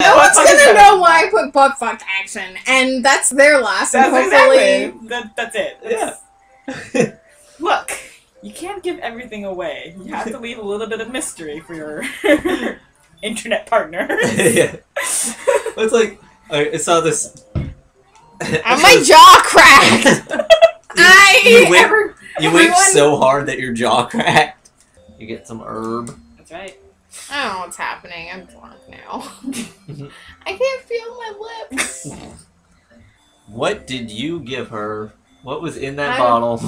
No one's Butt fuck is gonna know why I put butt fuck action, and that's their loss. That's and hopefully, exactly. That, that's it. Yeah. Look, you can't give everything away. You have to leave a little bit of mystery for your internet partner. yeah. It's like I I saw this. and my jaw cracked. I you wink, ever you wink everyone- so hard that your jaw cracked. You get some herb. That's right. I don't know what's happening. I'm drunk now. I can't feel my lips. What did you give her? What was in that I- bottle?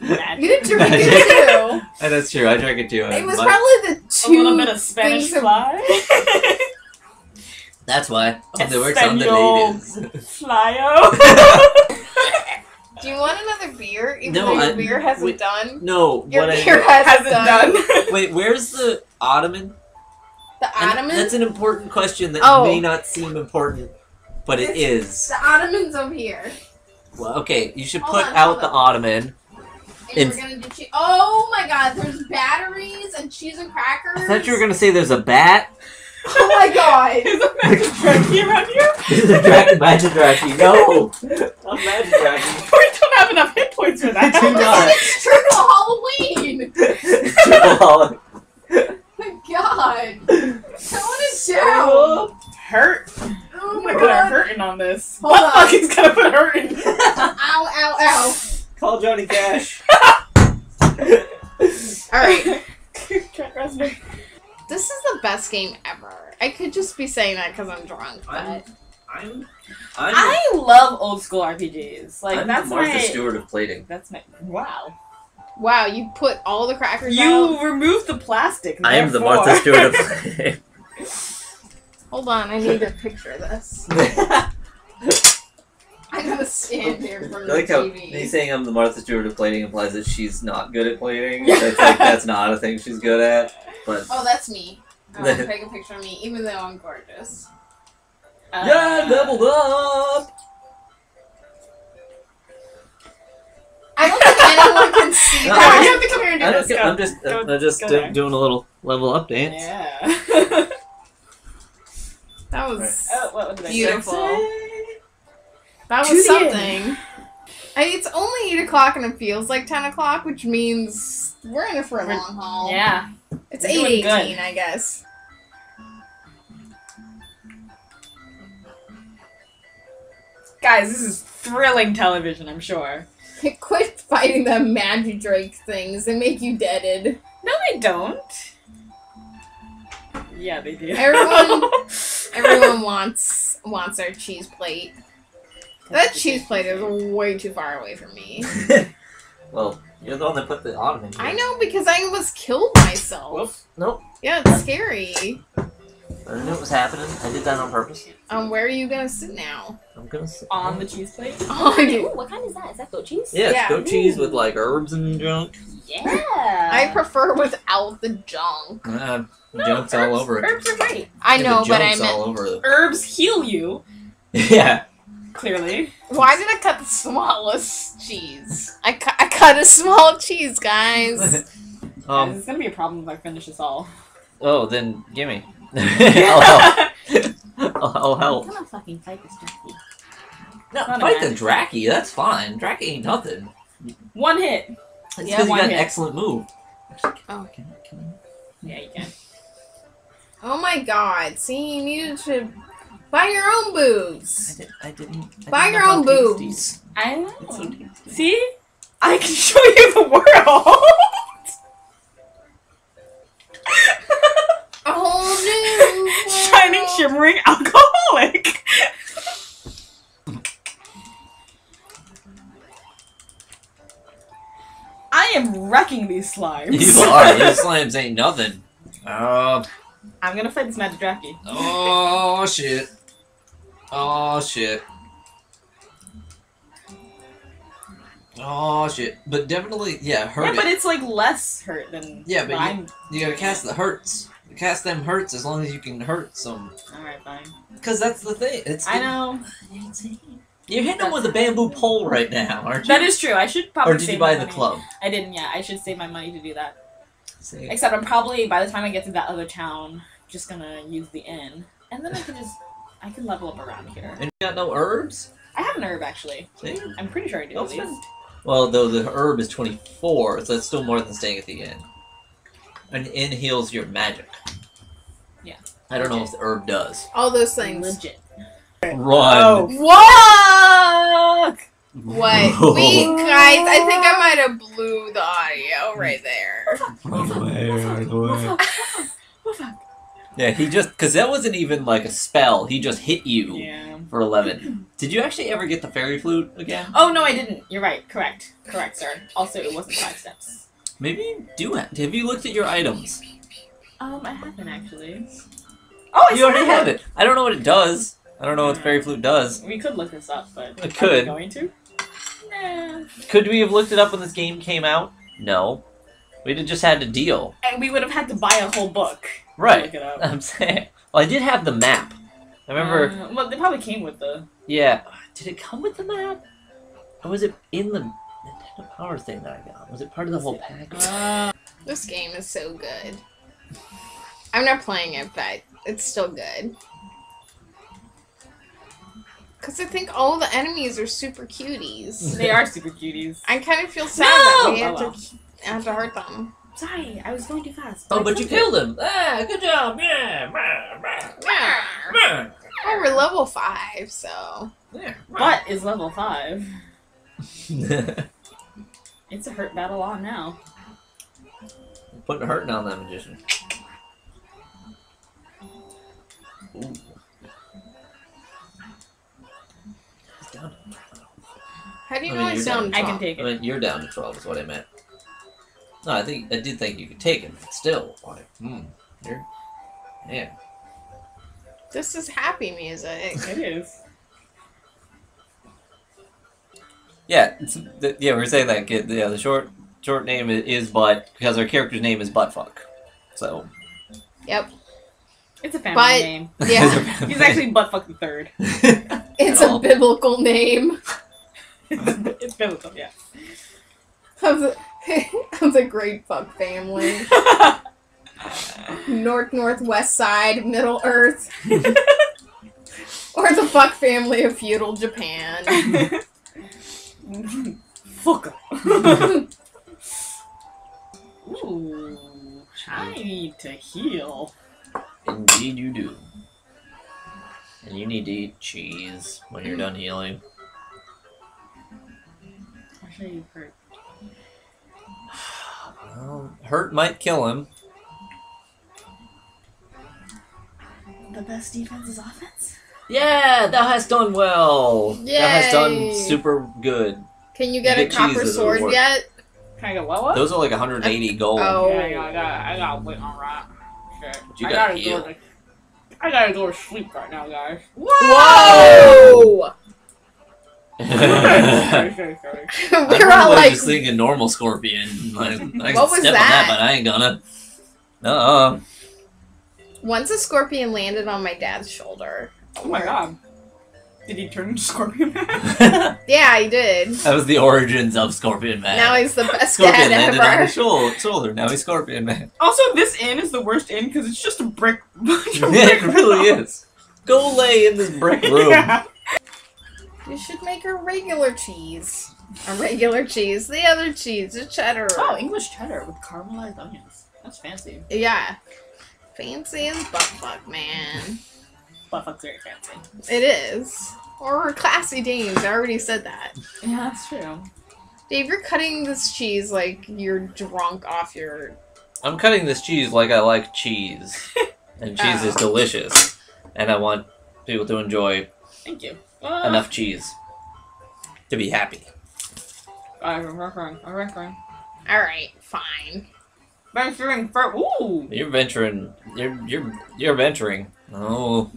Magic. You did drink it too. and that's true. I drank it too. It was My- probably the A two. little bit of Spanish things of- fly. That's why. Oh, they works on the Espanol. natives. Flyo. Do you want another beer? Even No, though your I- beer hasn't wait. done. no, Your what beer I, hasn't, Hasn't done. done. wait, where's the ottoman? The And ottoman. That's an important question that Oh. may not seem important, but it is. the ottoman's over here. Well, okay, you should Hold put on, out the on. ottoman. And In- we're gonna do cheese. Oh my god! There's batteries and cheese and crackers. I thought you were gonna say there's a bat. Oh my god! Is a magic turkey around here? This is a dragon, magic dragon. No, not magic dragon. We don't have enough hit points for that. Do not. it's triple Halloween. Triple hollow. my god! Tone it down. Hurt. Oh my my god, I'm hurting on this. Hold what on. fuck is gonna put hurting? Ow! Ow! Ow! Call Johnny Cash. All right. Trent Reznor. This is the best game ever. I could just be saying that because I'm drunk, but I'm, I'm, I'm, I love old school RPGs. Like I'm that's the Martha my. Stewart of plating. That's my. Wow. wow, you put all the crackers You out. removed the plastic. I am the Martha Stewart of plating. Hold on, I need to picture this. I gotta stand here from I the like how TV. me saying I'm the Martha Stewart of plating implies that she's not good at plating. That's like that's not a thing she's good at. But Oh, that's me. I want to take a picture of me, even though I'm gorgeous. Uh, yeah, leveled up. I don't think anyone can see No, No, that. you have to come here and do I this. don't, Go. I'm just Go- I'm just do- doing a little level up dance. Yeah. That was oh, what did Beautiful. that was something. I, it's only eight o'clock and it feels like ten o'clock, which means we're in it for a We're- long haul. Yeah. It's we're doing eight good. eighteen, I guess. Guys, this is thrilling television, I'm sure. Quit fighting the magic drake things; they make you deaded. No, they don't. Yeah, they do. Everyone- Everyone wants wants our cheese plate. That cheese plate is way too far away from me. well, you're the one that put the ottoman. Here. I know because I almost killed myself. Whoops. Nope. Yeah, it's scary. I didn't it was happening. I did that on purpose. Um, where are you gonna sit now? I'm gonna sit On the cheese plate. Oh, Ooh, you. what kind is that? Is that goat cheese? Yeah, it's Yeah. goat cheese with like herbs and junk. Yeah. I prefer without the junk. Uh, No, junk's herbs, all over it. Herbs are great. I Yeah, know, the but I junk's meant all over it. Herbs heal you, yeah. clearly. why did I cut the smallest cheese? I, cu- I cut a small cheese, guys. um. it's gonna be a problem if I finish this all. Oh, then gimme. I'll help. I'll, I'll I'm help. gonna fucking fight this turkey. No, Not a fight the magic. Draki. That's fine. Draki ain't nothing. One hit. It's Yeah, because you one got an excellent move. Oh. Can I- can I- Yeah, you can. Oh my god. See, you needed to buy your own booze. I, did, I didn't. I Buy didn't your own tasty- boobs. I know. See? I can show you the world. A whole new Shining, shimmering alcoholic. I am wrecking these slimes. You are. These slimes ain't nothing. Uh, I'm gonna fight this magic Draki. oh shit. Oh shit. Oh shit. But definitely, yeah, hurt Yeah, it. but it's like less hurt than. Yeah, but you- You gotta cast the hurts. Cast them hurts as long as you can hurt some. Alright, fine. Because that's the thing. It's I know. You're hitting them with a bamboo pole right now, aren't you? That is true. I should probably Or did save you buy the money. club? I didn't yet. I should save my money to do that. See? Except I'm probably by the time I get to that other town, just gonna use the inn. and then I can just I can level up around here. And you got no herbs? I have an herb actually. See? I'm pretty sure I do. Don't spend- Well, though the herb is 24, so that's still more than staying at the inn. An inn heals your magic. Yeah. I don't know if the herb does. All those things. Legit. Run! Oh. What? What? Wait, guys, I think I might have blew the audio right there. Run away, run away. Oh fuck. Yeah, he just because that wasn't even like a spell. He just hit you Yeah. For eleven. Did you actually ever get the fairy flute again? Oh no, I didn't. You're right. Correct. Correct, sir. Also, it wasn't five steps. Maybe you do. Have, have you looked at your items? Um, I haven't actually. Oh, I You already have it. I don't know what it does. I don't know what the fairy flute does. We could look this up, but I are could. we going to? Nah. Could we have looked it up when this game came out? No. We'd have just had to deal. And we would have had to buy a whole book. To Right. look it up. I'm saying. Well, I did have the map. I remember. Uh, well, they probably came with the. Yeah. Did it come with the map? Or was it in the Nintendo Power thing that I got? Was it part of the whole package? Uh, This game is so good. I'm not playing it, but it's still good. Because I think all the enemies are super cuties. they are super cuties. I kind of feel sad that No! we have, Oh, to, have to hurt them. Sorry, I was going too fast. oh, I but you couldn't. killed him. Ah, good job. Yeah. Rah, rah, Yeah. Rah, Oh, we're level 5, so. yeah, rah. But is level five. It's a hurt battle on now. Putting hurting on that magician. Ooh. He's down. How do you I know mean, he's down down. I can 12? take I mean, you're down to twelve. Is what I meant. No, I think I did think you could take him, but still, like, hmm, you're, yeah. This is happy music. It is. Yeah, it's, the, yeah, we are saying that. Kid, yeah, the short short name is Butt because our character's name is Buttfuck. So Yep. It's a family But- name. Yeah. He's actually buttfuck the third. It's a all. biblical name it's biblical, yeah. of the, of the Great Fuck family. North Northwest Side, Middle Earth. or the Fuck family of feudal Japan. Fuck. Ooh, I need to heal. indeed, you do. And you need to eat cheese when you're done healing. Actually, you hurt. Well, hurt might kill him. The best defense is offense. Yeah, thou hast done well. Thou hast done super good. Can you get You a get copper cheese as a sword yet? Can I get what? what? Those are like 180 uh, gold. Oh. Yeah, I got, I got, I got wait on right. Shit. You I gotta gotta heal. go to, I gotta go to sleep right now, guys. Whoa! sorry, sorry, sorry. We're all like, just thinking normal scorpion. Like, I can What was step that? on that, but I ain't gonna. Uh-uh. Once a scorpion landed on my dad's shoulder. Oh my god. Did he turn into Scorpion Man? Yeah, he did. That was the origins of Scorpion Man. Now he's the best Scorpion dad landed on ever. his shoulder, shoulder. Now he's Scorpion Man. also, this inn is the worst inn because it's just a brick. bunch of yeah, it really walls. is. Go lay in this brick room. Yeah. You should make a regular cheese. A regular cheese. The other cheese, a cheddar. Oh, English cheddar with caramelized onions. That's fancy. Yeah. Fancy as butt fuck, man. But fuck's very fancy. It is. Or we're classy dames. I already said that. Yeah, that's true. Dave, you're cutting this cheese like you're drunk off your. I'm cutting this cheese like I like cheese. And cheese is Oh. delicious. And I want people to enjoy Thank you. Uh, enough cheese to be happy. I'm reckon. I'm reckon. Alright, fine. Venturing for ooh. You're venturing. You're you're you're venturing. Oh,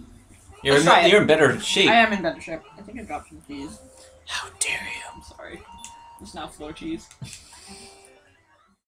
you're in, you're in better shape. I am in better shape. I think I dropped some cheese. How dare you? I'm sorry. It's now floor cheese.